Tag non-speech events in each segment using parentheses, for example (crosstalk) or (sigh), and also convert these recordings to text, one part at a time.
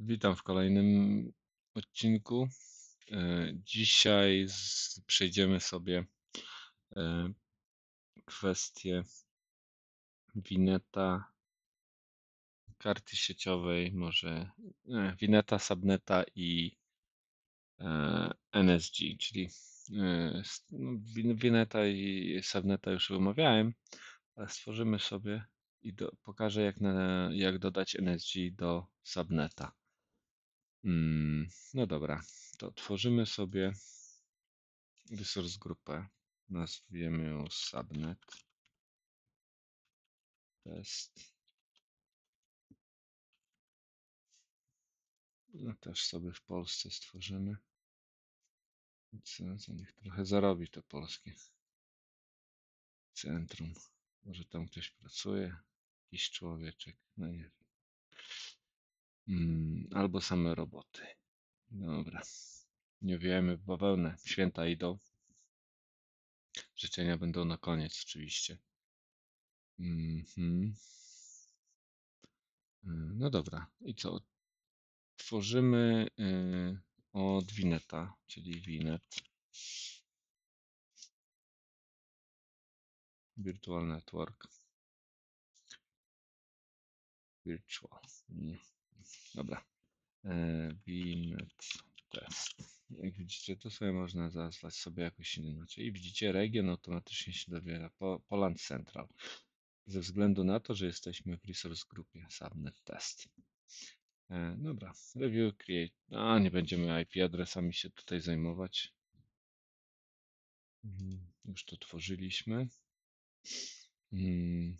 Witam w kolejnym odcinku. E, Dzisiaj przejdziemy sobie e, kwestię Wineta, karty sieciowej, może e, Wineta, Subneta i NSG, czyli no, Win- Wineta i Subneta już omawiałem, ale stworzymy sobie i do, pokażę jak, na, jak dodać NSG do Subneta. Mm, no dobra, to tworzymy sobie resource grupę. Nazwiemy ją subnet. Test. No też sobie w Polsce stworzymy. Co niech trochę zarobi to polskie centrum. Może tam ktoś pracuje, jakiś człowieczek, no nie wiem. Mm, albo same roboty. Dobra. Nie wiemy w bawełnę. Święta idą. Życzenia będą na koniec oczywiście. Mm, No dobra. I co? Tworzymy y, od Wineta, czyli Winet. Virtual Network. Virtual. Dobra. E, Winet test. Jak widzicie, to sobie można nazwać sobie jakoś inaczej. I widzicie, region automatycznie się dobiera. Po, Poland Central. Ze względu na to, że jesteśmy w resource grupie subnet test. E, dobra. Review create. A, nie będziemy IP adresami się tutaj zajmować. Mhm, Już to tworzyliśmy. Mm,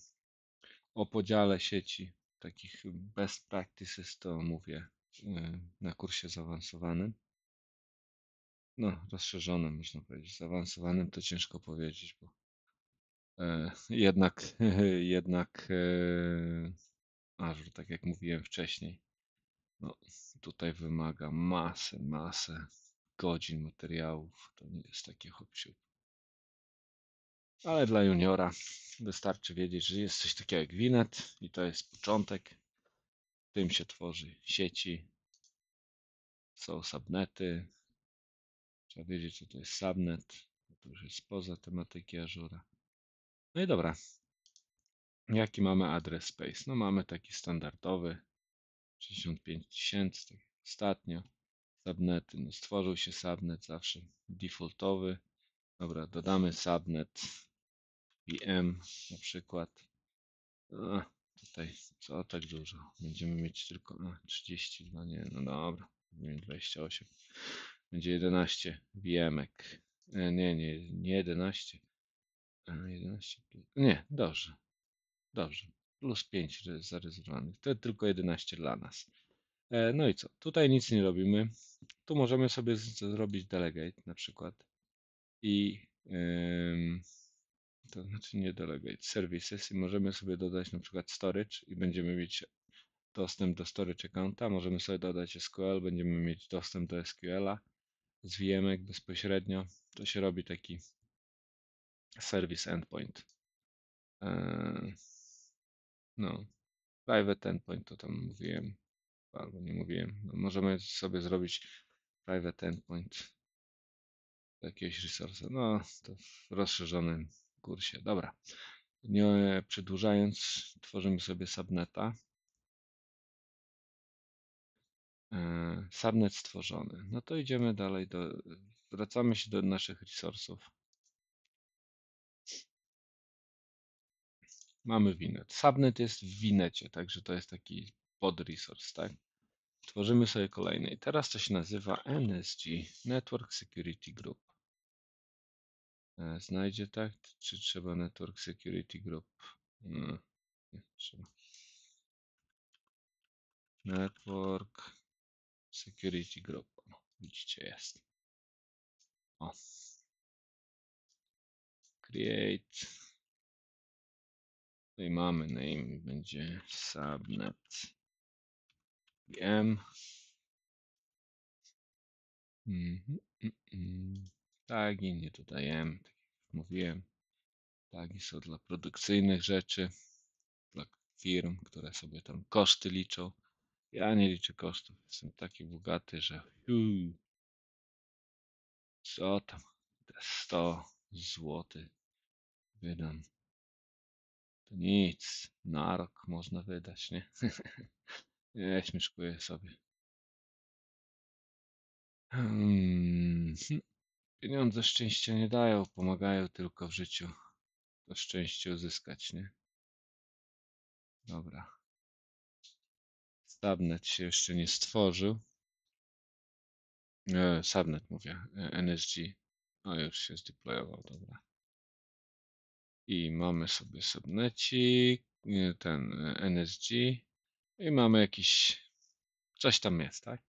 O podziale sieci, takich best practices, to mówię y, na kursie zaawansowanym. No, rozszerzonym można powiedzieć. Zaawansowanym to ciężko powiedzieć, bo e, jednak, (laughs) jednak e, Azure, tak jak mówiłem wcześniej, no, tutaj wymaga masę, masę godzin materiałów. To nie jest takie hop Ale dla juniora wystarczy wiedzieć, że jest coś takiego jak Winet i to jest początek. Tym się tworzy sieci, są subnety. Trzeba wiedzieć, co to jest subnet. To już jest poza tematyki Azura. No i dobra. Jaki mamy adres space? No mamy taki standardowy 65 tysięcy, tak ostatnio. Subnety, no stworzył się subnet zawsze defaultowy. Dobra, dodamy subnet VM na przykład. Tutaj co tak dużo? Będziemy mieć tylko a, 32, nie, no dobra, mieć 28. Będzie 11 wijemek. E, Nie, nie, nie 11. A, 11 plus, nie, dobrze, dobrze. Plus 5 re- zarezerwowanych. To tylko 11 dla nas. E, No i co? Tutaj nic nie robimy. Tu możemy sobie zrobić delegate na przykład. I ym, to znaczy nie delegate, services i możemy sobie dodać na przykład storage i będziemy mieć dostęp do storage accounta, możemy sobie dodać SQL, będziemy mieć dostęp do SQL-a z bezpośrednio. To się robi taki service endpoint. Eee, No, private endpoint to tam mówiłem, albo nie mówiłem. No, możemy sobie zrobić private endpoint jakiegoś resource'a. No, to w rozszerzonym kursie. Dobra. Nie przedłużając, tworzymy sobie subneta. E, Subnet stworzony. No to idziemy dalej do. Wracamy się do naszych resursów. Mamy Winet. Subnet jest w Winecie, także to jest taki podresource, tak? Tworzymy sobie kolejny. I teraz to się nazywa NSG Network Security Group. E, Znajdzie tak? Czy trzeba Network Security Group? No, nie trzeba. Network Security Group. Widzicie, jest. O. Create. Tutaj mamy name, będzie subnet VM. Mhm, mm, mm. Tagi nie dodajemy, tak jak mówiłem. Tagi są dla produkcyjnych rzeczy, dla firm, które sobie tam koszty liczą. Ja nie liczę kosztów. Jestem taki bogaty, że co tam, te 100 złotych wydam. To nic, na rok można wydać, nie? (laughs) Nie, śmieszkuję sobie. Hmm. Pieniądze szczęścia nie dają, pomagają tylko w życiu to szczęście uzyskać, nie? Dobra. Subnet się jeszcze nie stworzył. E, subnet mówię, e, NSG. No już się zdeployował, dobra. I mamy sobie subnecik, e, ten e, NSG i mamy jakiś, coś tam jest, tak?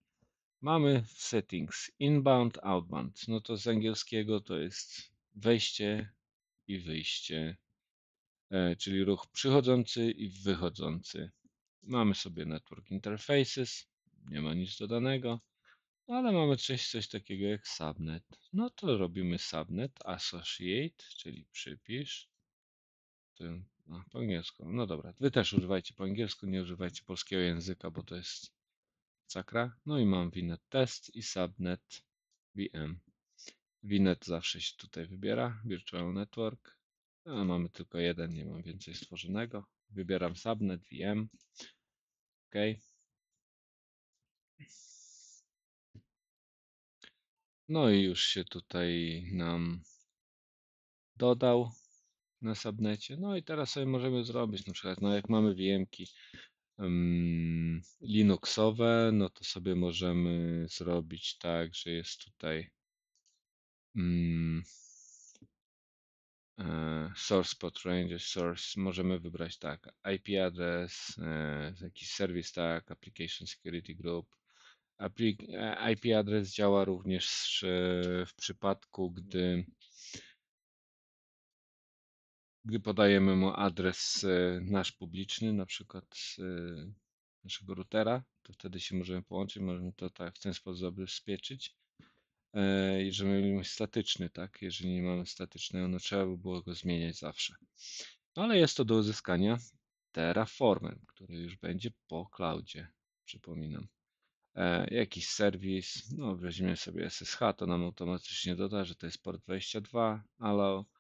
Mamy settings inbound, outbound. No to z angielskiego to jest wejście i wyjście, e, czyli ruch przychodzący i wychodzący. Mamy sobie network interfaces, nie ma nic dodanego, ale mamy coś, coś takiego jak subnet. No to robimy subnet associate, czyli przypisz. A, po angielsku. No dobra, wy też używajcie po angielsku, nie używajcie polskiego języka, bo to jest sakra. No i mam VNet test i subnet VM. VNet zawsze się tutaj wybiera, Virtual Network. A mamy tylko jeden, nie mam więcej stworzonego. Wybieram subnet VM. OK. No i już się tutaj nam dodał na subnecie. No i teraz sobie możemy zrobić na przykład, no jak mamy VMki Linuxowe, no to sobie możemy zrobić tak, że jest tutaj um, source pod range, source, możemy wybrać tak, IP address, e, jakiś service tak, application security group. E, IP address działa również w przypadku, gdy gdy podajemy mu adres e, nasz publiczny, na przykład z naszego routera, to wtedy się możemy połączyć, możemy to tak w ten sposób zabezpieczyć. E, jeżeli mamy statyczny, tak? Jeżeli nie mamy statycznego, no trzeba by było go zmieniać zawsze. No, ale jest to do uzyskania Terraformem, który już będzie po cloudzie, przypominam. E, jakiś serwis, no weźmiemy sobie SSH, to nam automatycznie doda, że to jest port 22, allow, e,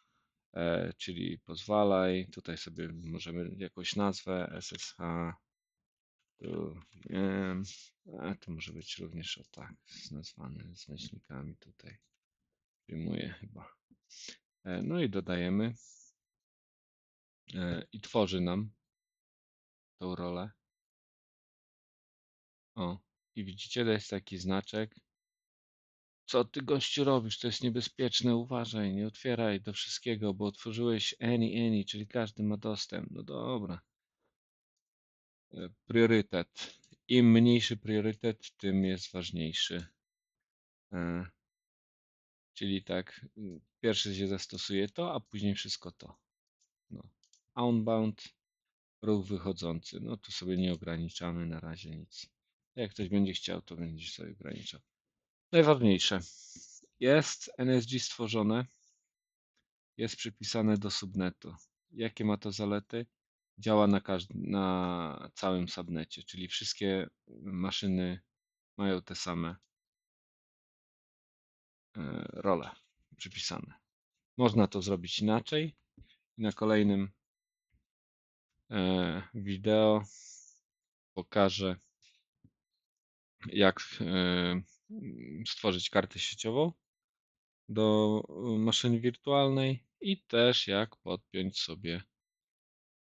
czyli pozwalaj, tutaj sobie możemy jakąś nazwę SSH, tu, wiem, a to może być również o tak nazwane z myślnikami tutaj. Przyjmuję chyba. E, no i dodajemy e, i tworzy nam tą rolę. O, i widzicie, to jest taki znaczek. Co ty gościu robisz? To jest niebezpieczne, uważaj, nie otwieraj do wszystkiego, bo otworzyłeś any, any, czyli każdy ma dostęp. No dobra. E, priorytet. Im mniejszy priorytet, tym jest ważniejszy. E, czyli tak, y, pierwszy się zastosuje to, a później wszystko to. No. Outbound, ruch wychodzący. No tu sobie nie ograniczamy na razie nic. Jak ktoś będzie chciał, to będzie sobie ograniczał. Najważniejsze. Jest NSG stworzone. Jest przypisane do subnetu. Jakie ma to zalety? działa na, na całym subnecie, czyli wszystkie maszyny mają te same e, role przypisane. Można to zrobić inaczej. Na kolejnym e, wideo pokażę, jak e, stworzyć kartę sieciową do maszyny wirtualnej i też jak podpiąć sobie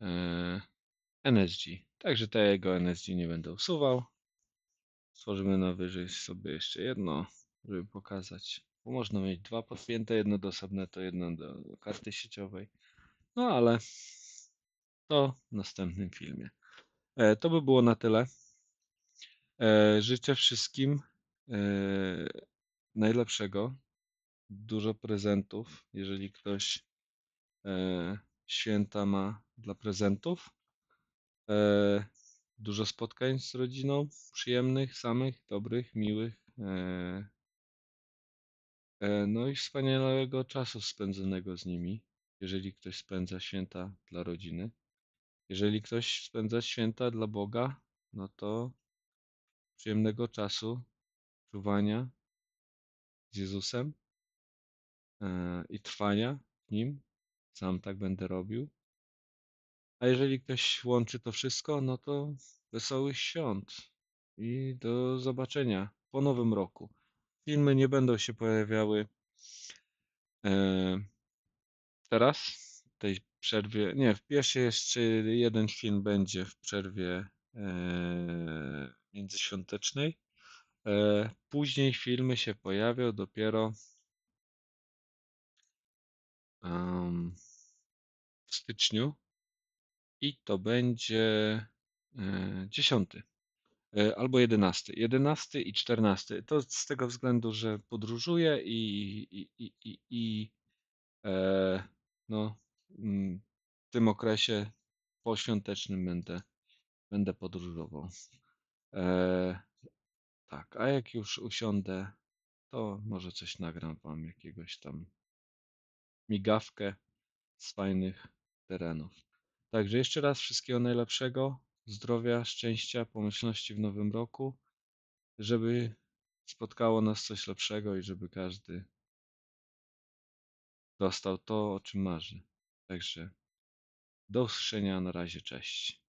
E, NSG. Także tego NSG nie będę usuwał. Stworzymy na wyżej sobie jeszcze jedno, żeby pokazać. Bo można mieć dwa podpięte, jedno do subnetu, jedno do karty sieciowej. No ale to w następnym filmie. E, to by było na tyle. E, życzę wszystkim najlepszego. Dużo prezentów. Jeżeli ktoś święta ma dla prezentów. E, dużo spotkań z rodziną, przyjemnych, samych, dobrych, miłych. E, e, no i wspaniałego czasu spędzonego z nimi, jeżeli ktoś spędza święta dla rodziny. Jeżeli ktoś spędza święta dla Boga, no to przyjemnego czasu czuwania z Jezusem e, i trwania w Nim. Sam tak będę robił. A jeżeli ktoś łączy to wszystko, no to wesołych świąt i do zobaczenia po nowym roku. Filmy nie będą się pojawiały e, teraz, w tej przerwie. Nie, w pierwszej jeszcze jeden film będzie w przerwie e, międzyświątecznej. E, później filmy się pojawią dopiero w styczniu i to będzie e, 10 e, albo 11. 11 i 14. To z tego względu, że podróżuję i, i, i, i, i e, no, mm, w tym okresie poświątecznym będę, będę podróżował. E, tak, a jak już usiądę, to może coś nagram wam, jakiegoś tam migawkę z fajnych terenów. Także jeszcze raz wszystkiego najlepszego, zdrowia, szczęścia, pomyślności w nowym roku, żeby spotkało nas coś lepszego i żeby każdy dostał to, o czym marzy. Także do usłyszenia, na razie, cześć.